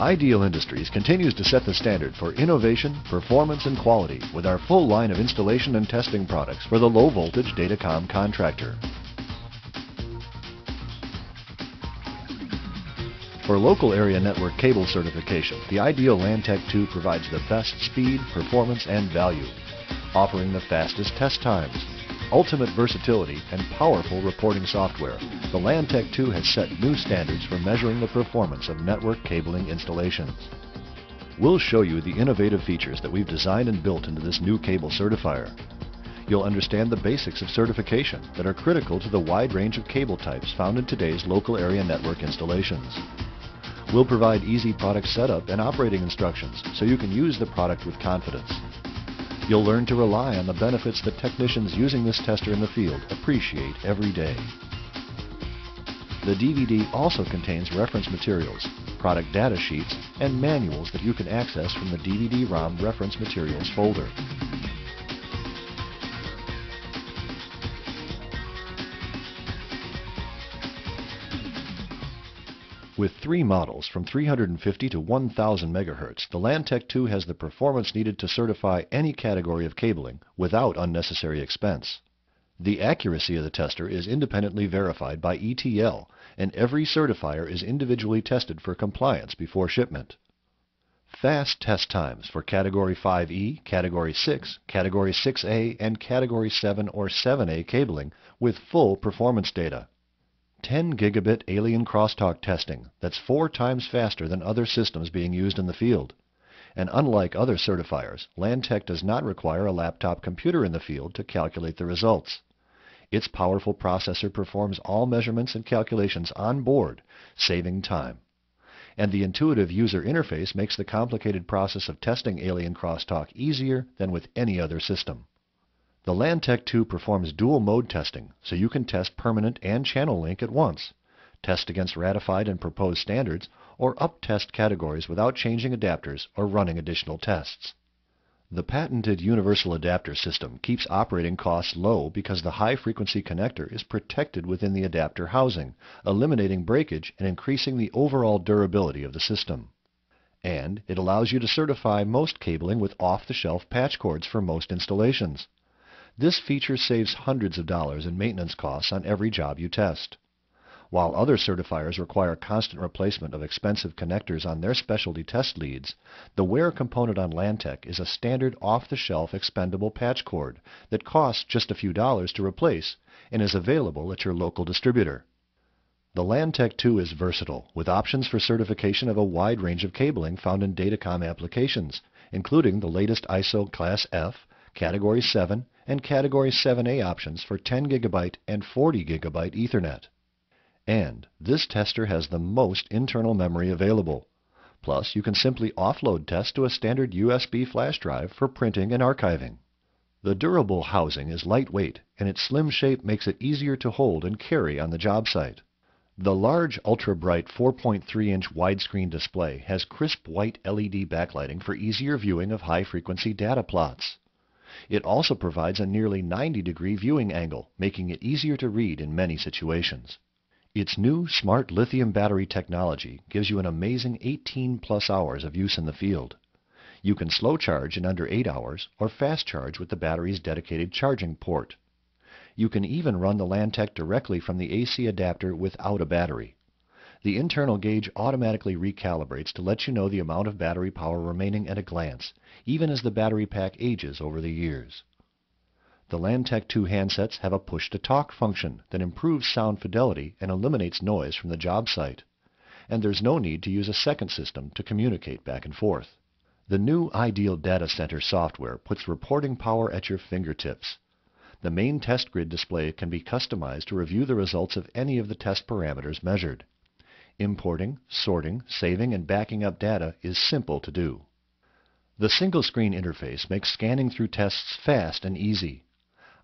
Ideal Industries continues to set the standard for innovation, performance, and quality with our full line of installation and testing products for the low voltage datacom contractor. For local area network cable certification, the Ideal LanTEK 2 provides the best speed, performance, and value, offering the fastest test times, ultimate versatility, and powerful reporting software. The LanTEK 2 has set new standards for measuring the performance of network cabling installations. We'll show you the innovative features that we've designed and built into this new cable certifier. You'll understand the basics of certification that are critical to the wide range of cable types found in today's local area network installations. We'll provide easy product setup and operating instructions so you can use the product with confidence. You'll learn to rely on the benefits that technicians using this tester in the field appreciate every day. The DVD also contains reference materials, product data sheets, and manuals that you can access from the DVD-ROM Reference Materials folder. With three models from 350 to 1000 MHz, the LanTEK 2 has the performance needed to certify any category of cabling without unnecessary expense. The accuracy of the tester is independently verified by ETL, and every certifier is individually tested for compliance before shipment. Fast test times for Category 5E, Category 6, Category 6A, and Category 7 or 7A cabling with full performance data. 10 gigabit alien crosstalk testing that's four times faster than other systems being used in the field. And unlike other certifiers, LanTEK does not require a laptop computer in the field to calculate the results. Its powerful processor performs all measurements and calculations on board, saving time. And the intuitive user interface makes the complicated process of testing alien crosstalk easier than with any other system. The LanTEK 2 performs dual mode testing, so you can test permanent and channel link at once, test against ratified and proposed standards, or up-test categories without changing adapters or running additional tests. The patented universal adapter system keeps operating costs low because the high-frequency connector is protected within the adapter housing, eliminating breakage and increasing the overall durability of the system. And it allows you to certify most cabling with off-the-shelf patch cords for most installations. This feature saves hundreds of dollars in maintenance costs on every job you test. While other certifiers require constant replacement of expensive connectors on their specialty test leads, the wear component on LanTEK is a standard off-the-shelf expendable patch cord that costs just a few dollars to replace and is available at your local distributor. The LanTEK 2 is versatile, with options for certification of a wide range of cabling found in datacom applications, including the latest ISO Class F, Category 7, and Category 7A options for 10 GB and 40 GB Ethernet. And this tester has the most internal memory available. Plus, you can simply offload tests to a standard USB flash drive for printing and archiving. The durable housing is lightweight, and its slim shape makes it easier to hold and carry on the job site. The large ultra-bright 4.3-inch widescreen display has crisp white LED backlighting for easier viewing of high-frequency data plots. It also provides a nearly 90 degree viewing angle, making it easier to read in many situations. Its new smart lithium battery technology gives you an amazing 18 plus hours of use in the field. You can slow charge in under 8 hours or fast charge with the battery's dedicated charging port. You can even run the LanTEK directly from the AC adapter without a battery. The internal gauge automatically recalibrates to let you know the amount of battery power remaining at a glance, even as the battery pack ages over the years. The LanTEK 2 handsets have a push-to-talk function that improves sound fidelity and eliminates noise from the job site. And there's no need to use a second system to communicate back and forth. The new Ideal Data Center software puts reporting power at your fingertips. The main test grid display can be customized to review the results of any of the test parameters measured. Importing, sorting, saving, and backing up data is simple to do. The single screen interface makes scanning through tests fast and easy.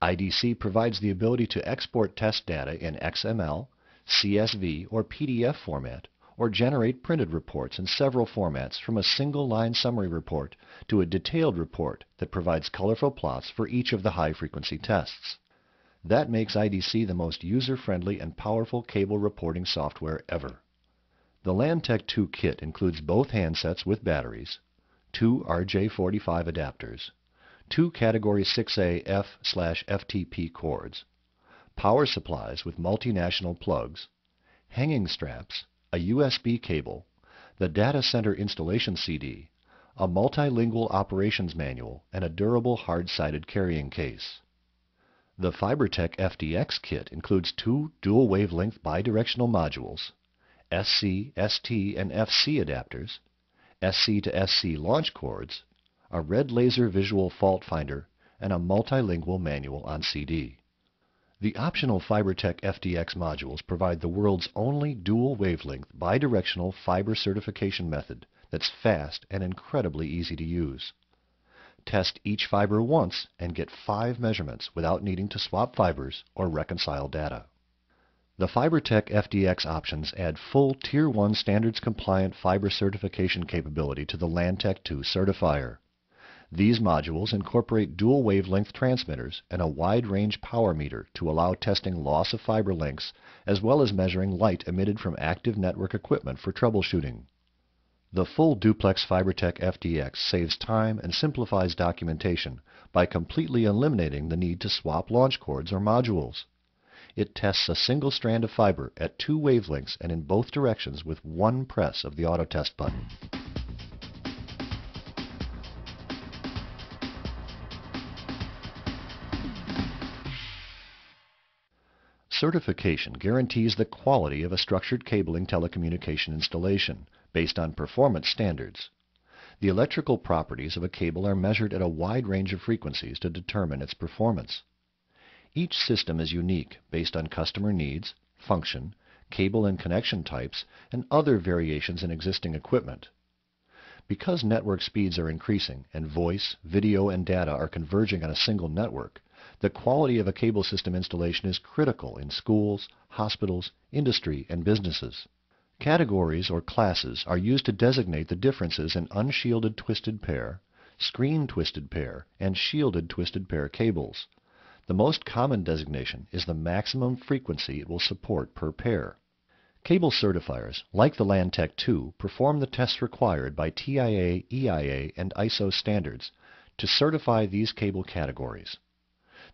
IDC provides the ability to export test data in XML, CSV, or PDF format, or generate printed reports in several formats from a single line summary report to a detailed report that provides colorful plots for each of the high frequency tests. That makes IDC the most user friendly and powerful cable reporting software ever. The LanTEK 2 kit includes both handsets with batteries, two RJ45 adapters, two Category 6A F/FTP cords, power supplies with multinational plugs, hanging straps, a USB cable, the data center installation CD, a multilingual operations manual, and a durable hard-sided carrying case. The FiberTEK FDX kit includes two dual wavelength bidirectional modules, SC, ST, and FC adapters, SC to SC launch cords, a red laser visual fault finder, and a multilingual manual on CD. The optional FiberTEK FDX modules provide the world's only dual wavelength bidirectional fiber certification method that's fast and incredibly easy to use. Test each fiber once and get five measurements without needing to swap fibers or reconcile data. The FiberTEK FDX options add full Tier 1 standards compliant fiber certification capability to the LanTEK 2 certifier. These modules incorporate dual wavelength transmitters and a wide range power meter to allow testing loss of fiber links as well as measuring light emitted from active network equipment for troubleshooting. The full duplex FiberTEK FDX saves time and simplifies documentation by completely eliminating the need to swap launch cords or modules. It tests a single strand of fiber at two wavelengths and in both directions with one press of the auto test button. Certification guarantees the quality of a structured cabling telecommunication installation based on performance standards. The electrical properties of a cable are measured at a wide range of frequencies to determine its performance. Each system is unique based on customer needs, function, cable and connection types, and other variations in existing equipment. Because network speeds are increasing and voice, video, and data are converging on a single network, the quality of a cable system installation is critical in schools, hospitals, industry, and businesses. Categories or classes are used to designate the differences in unshielded twisted pair, screen twisted pair, and shielded twisted pair cables. The most common designation is the maximum frequency it will support per pair. Cable certifiers, like the LanTEK 2, perform the tests required by TIA, EIA, and ISO standards to certify these cable categories.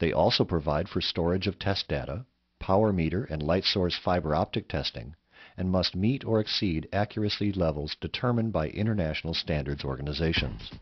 They also provide for storage of test data, power meter and light source fiber optic testing, and must meet or exceed accuracy levels determined by international standards organizations.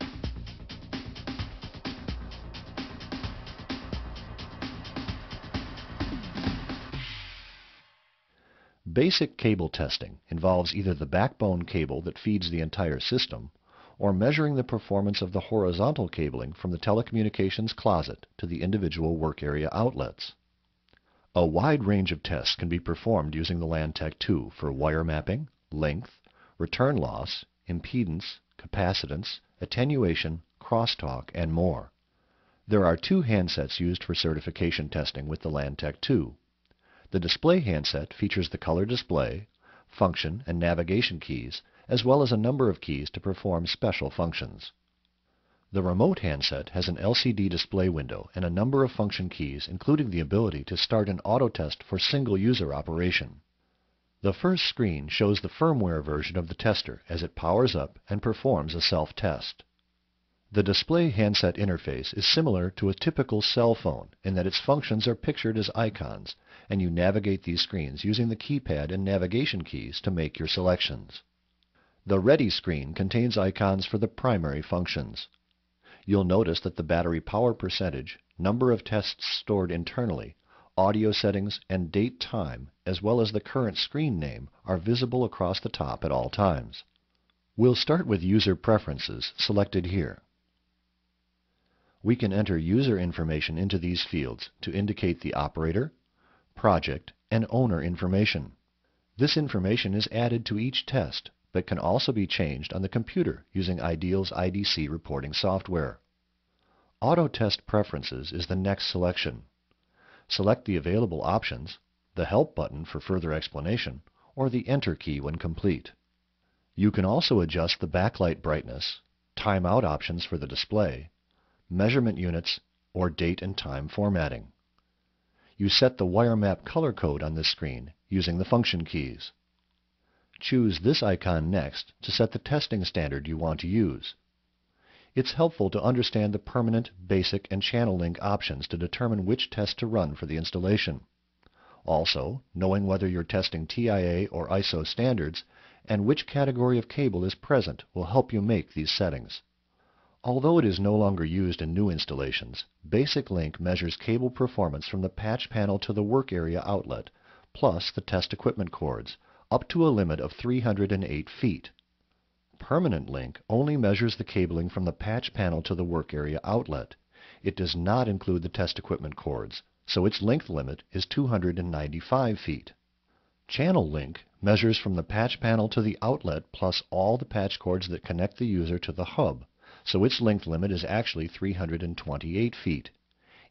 Basic cable testing involves either the backbone cable that feeds the entire system or measuring the performance of the horizontal cabling from the telecommunications closet to the individual work area outlets. A wide range of tests can be performed using the LanTEK 2 for wire mapping, length, return loss, impedance, capacitance, attenuation, crosstalk, and more. There are two handsets used for certification testing with the LanTEK 2. The display handset features the color display, function, and navigation keys, as well as a number of keys to perform special functions. The remote handset has an LCD display window and a number of function keys, including the ability to start an auto test for single user operation. The first screen shows the firmware version of the tester as it powers up and performs a self-test. The display handset interface is similar to a typical cell phone in that its functions are pictured as icons, and you navigate these screens using the keypad and navigation keys to make your selections. The Ready screen contains icons for the primary functions. You'll notice that the battery power percentage, number of tests stored internally, audio settings, and date time, as well as the current screen name, are visible across the top at all times. We'll start with User Preferences, selected here we can enter user information into these fields to indicate the operator, project, and owner information. This information is added to each test, but can also be changed on the computer using Ideal's IDC reporting software. Auto Test Preferences is the next selection. Select the available options, the Help button for further explanation, or the Enter key when complete. You can also adjust the backlight brightness, timeout options for the display, measurement units, or date and time formatting. You set the wire map color code on this screen using the function keys. Choose this icon next to set the testing standard you want to use. It's helpful to understand the permanent, basic, and channel link options to determine which test to run for the installation. Also, knowing whether you're testing TIA or ISO standards and which category of cable is present will help you make these settings. Although it is no longer used in new installations, Basic Link measures cable performance from the patch panel to the work area outlet, plus the test equipment cords, up to a limit of 308 feet. Permanent Link only measures the cabling from the patch panel to the work area outlet. It does not include the test equipment cords, so its length limit is 295 feet. Channel Link measures from the patch panel to the outlet plus all the patch cords that connect the user to the hub, so its length limit is actually 328 feet.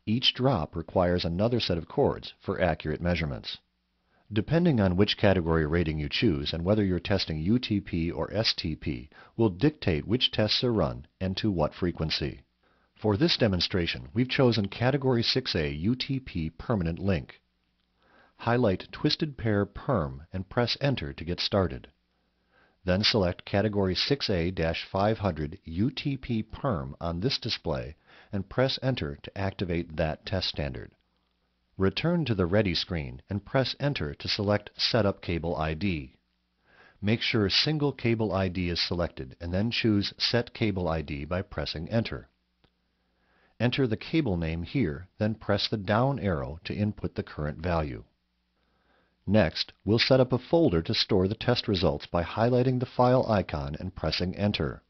Each drop requires another set of cords for accurate measurements. Depending on which category rating you choose and whether you're testing UTP or STP will dictate which tests are run and to what frequency. For this demonstration, we've chosen Category 6A UTP Permanent Link. Highlight Twisted Pair Perm and press Enter to get started. Then select Category 6A-500 UTP Perm on this display and press Enter to activate that test standard. Return to the Ready screen and press Enter to select Setup Cable ID. Make sure Single Cable ID is selected and then choose Set Cable ID by pressing Enter. Enter the cable name here, then press the down arrow to input the current value. Next, we'll set up a folder to store the test results by highlighting the file icon and pressing Enter.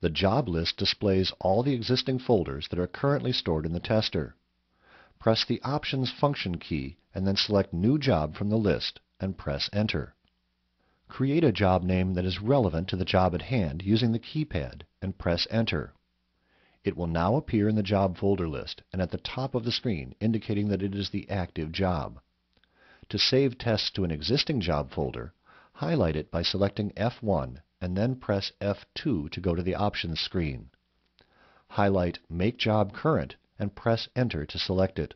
The job list displays all the existing folders that are currently stored in the tester. Press the Options function key and then select New Job from the list and press Enter. Create a job name that is relevant to the job at hand using the keypad and press Enter. It will now appear in the job folder list and at the top of the screen indicating that it is the active job. To save tests to an existing job folder, highlight it by selecting F1 and then press F2 to go to the Options screen. Highlight Make Job Current and press Enter to select it.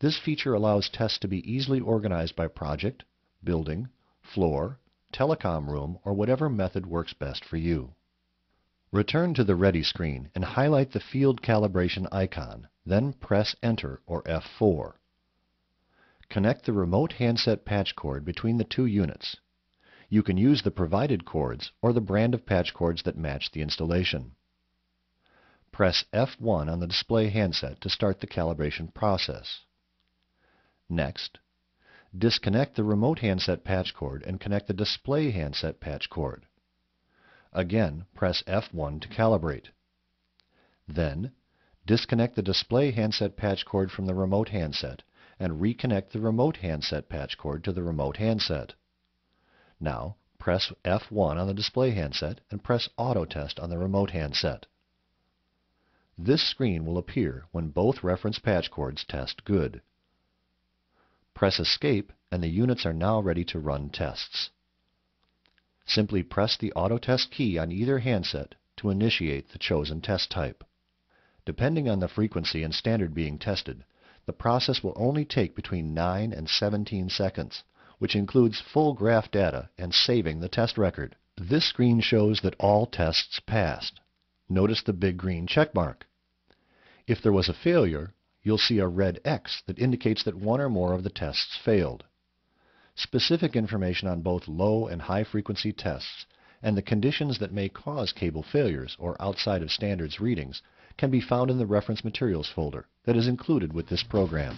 This feature allows tests to be easily organized by project, building, floor, telecom room, or whatever method works best for you. Return to the Ready screen and highlight the field calibration icon, then press Enter or F4. Connect the remote handset patch cord between the two units. You can use the provided cords or the brand of patch cords that match the installation. Press F1 on the display handset to start the calibration process. Next, disconnect the remote handset patch cord and connect the display handset patch cord. Again, press F1 to calibrate. Then, disconnect the display handset patch cord from the remote handset and reconnect the remote handset patch cord to the remote handset. Now, press F1 on the display handset and press Auto Test on the remote handset. This screen will appear when both reference patch cords test good. Press Escape and the units are now ready to run tests. Simply press the Auto Test key on either handset to initiate the chosen test type. Depending on the frequency and standard being tested, the process will only take between 9 and 17 seconds, which includes full graph data and saving the test record. This screen shows that all tests passed. Notice the big green check mark. If there was a failure, you'll see a red X that indicates that one or more of the tests failed. Specific information on both low and high frequency tests and the conditions that may cause cable failures or outside of standards readings can be found in the Reference Materials folder that is included with this program.